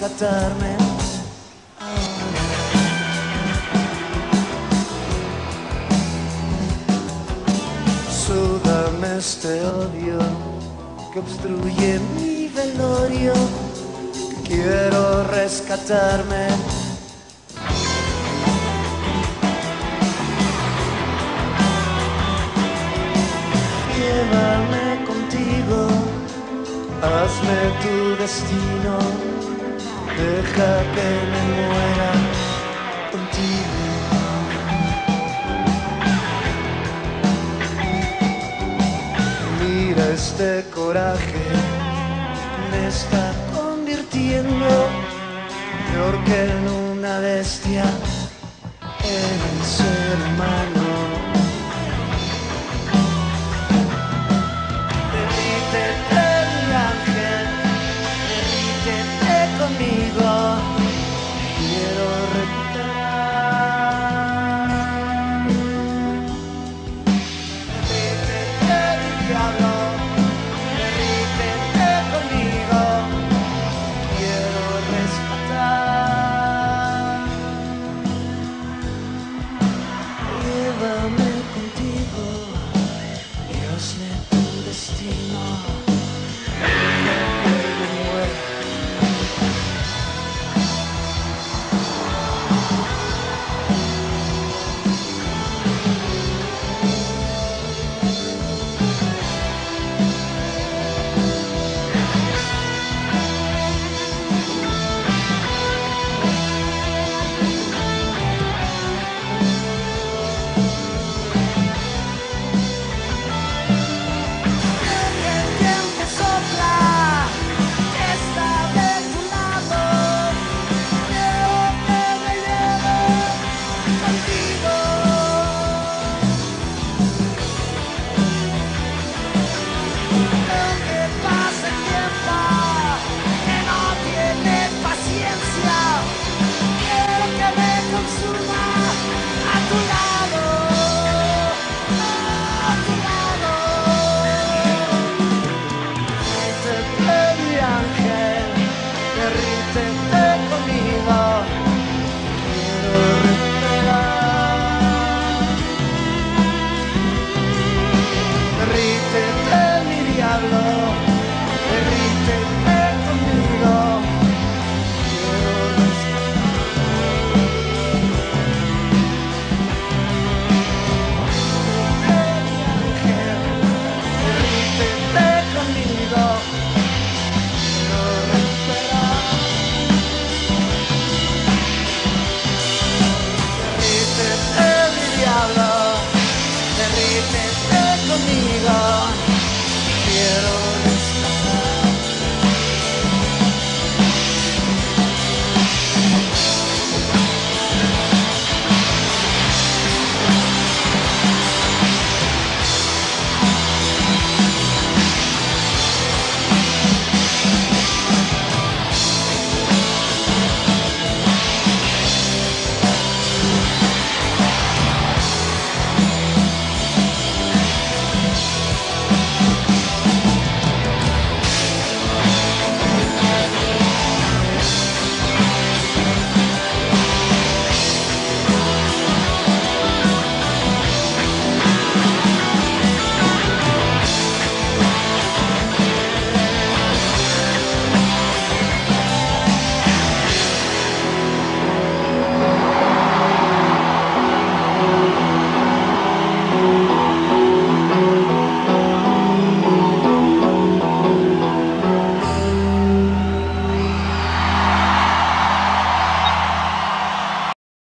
rescatarme. Súdame este odio que obstruye mi velorio. Quiero rescatarme. Llévame contigo, hazme tu destino, deja que me muera contigo. Mira este coraje, me está convirtiendo peor que en una bestia, en el ser humano. Christina.